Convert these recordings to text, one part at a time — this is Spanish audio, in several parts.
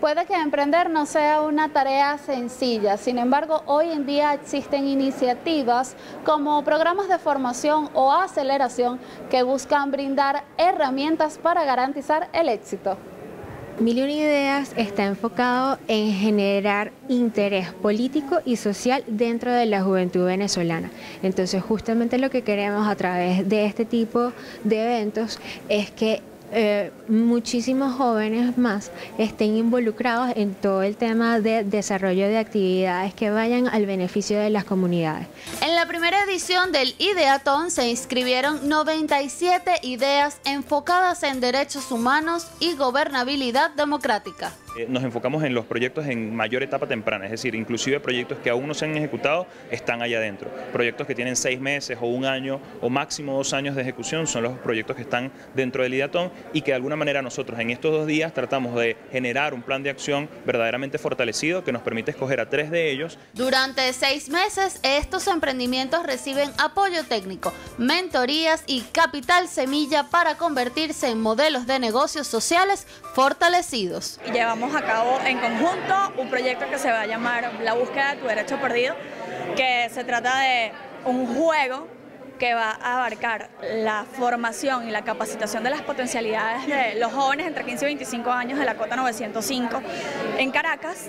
Puede que emprender no sea una tarea sencilla, sin embargo, hoy en día existen iniciativas como programas de formación o aceleración que buscan brindar herramientas para garantizar el éxito. Million Ideas está enfocado en generar interés político y social dentro de la juventud venezolana. Entonces, justamente lo que queremos a través de este tipo de eventos es que eh, muchísimos jóvenes más estén involucrados en todo el tema de desarrollo de actividades que vayan al beneficio de las comunidades. En la primera edición del Ideatón se inscribieron 97 ideas enfocadas en derechos humanos y gobernabilidad democrática. Eh, nos enfocamos en los proyectos en mayor etapa temprana, es decir, inclusive proyectos que aún no se han ejecutado están allá adentro. Proyectos que tienen seis meses o un año o máximo dos años de ejecución son los proyectos que están dentro del IDATON y que de alguna manera nosotros en estos dos días tratamos de generar un plan de acción verdaderamente fortalecido que nos permite escoger a tres de ellos. Durante seis meses estos emprendimientos reciben apoyo técnico, mentorías y capital semilla para convertirse en modelos de negocios sociales fortalecidos. Llevamos a cabo en conjunto un proyecto que se va a llamar La búsqueda de tu derecho perdido, que se trata de un juego que va a abarcar la formación y la capacitación de las potencialidades de los jóvenes entre 15 y 25 años de la cota 905 en Caracas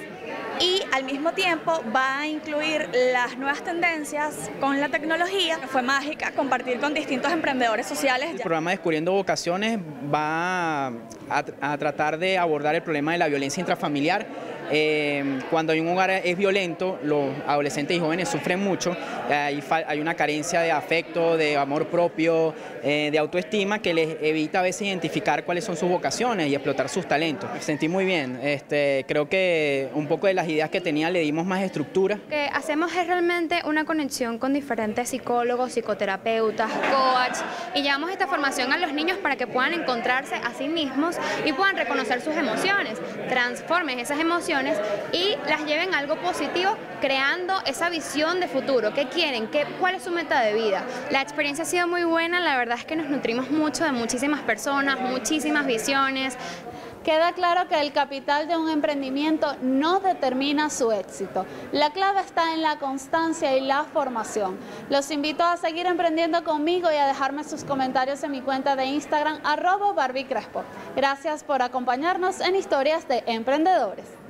y al mismo tiempo va a incluir las nuevas tendencias con la tecnología. Fue mágica compartir con distintos emprendedores sociales. El programa Descubriendo Vocaciones va a, a tratar de abordar el problema de la violencia intrafamiliar eh, cuando hay un hogar es violento, los adolescentes y jóvenes sufren mucho, hay, hay una carencia de afecto, de amor propio, eh, de autoestima que les evita a veces identificar cuáles son sus vocaciones y explotar sus talentos. Me sentí muy bien, este, creo que un poco de las ideas que tenía le dimos más estructura. Lo que hacemos es realmente una conexión con diferentes psicólogos, psicoterapeutas, coach y llevamos esta formación a los niños para que puedan encontrarse a sí mismos y puedan reconocer sus emociones, transformen esas emociones y las lleven a algo positivo creando esa visión de futuro. ¿Qué quieren? ¿Qué, ¿Cuál es su meta de vida? La experiencia ha sido muy buena, la verdad es que nos nutrimos mucho de muchísimas personas, muchísimas visiones, Queda claro que el capital de un emprendimiento no determina su éxito. La clave está en la constancia y la formación. Los invito a seguir emprendiendo conmigo y a dejarme sus comentarios en mi cuenta de Instagram arroba Barbie Crespo. Gracias por acompañarnos en Historias de Emprendedores.